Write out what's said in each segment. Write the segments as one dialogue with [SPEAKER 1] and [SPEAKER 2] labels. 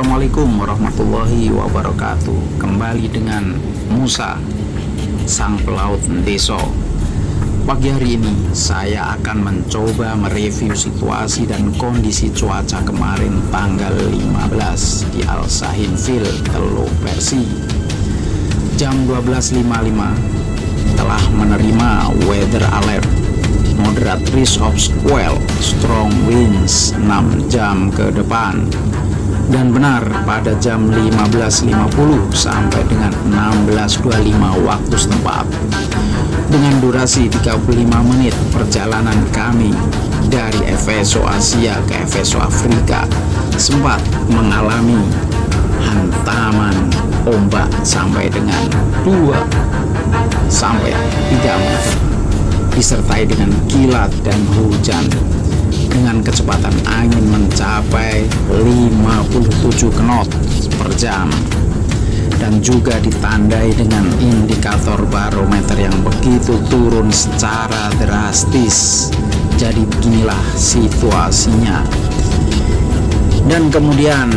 [SPEAKER 1] Assalamualaikum warahmatullahi wabarakatuh. Kembali dengan Musa Sang Pelaut Deso Pagi hari ini saya akan mencoba mereview situasi dan kondisi cuaca kemarin tanggal 15 di Al Sahinville, Teluk Persi. Jam 12.55 telah menerima weather alert moderate risk of squall strong winds 6 jam ke depan. Dan benar pada jam 15.50 sampai dengan 16.25 waktu setempat. Dengan durasi 35 menit perjalanan kami dari Efeso Asia ke Efeso Afrika sempat mengalami hantaman ombak sampai dengan 2 sampai 3 menit disertai dengan kilat dan hujan. Dengan kecepatan angin mencapai 57 knot per jam. Dan juga ditandai dengan indikator barometer yang begitu turun secara drastis. Jadi beginilah situasinya. Dan kemudian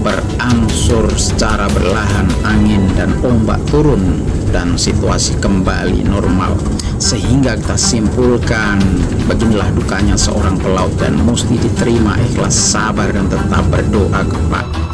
[SPEAKER 1] berangsur secara berlahan angin dan ombak turun dan situasi kembali normal. Sehingga kita simpulkan beginilah dukanya seorang pelaut dan mesti diterima ikhlas sabar dan tetap berdoa kepada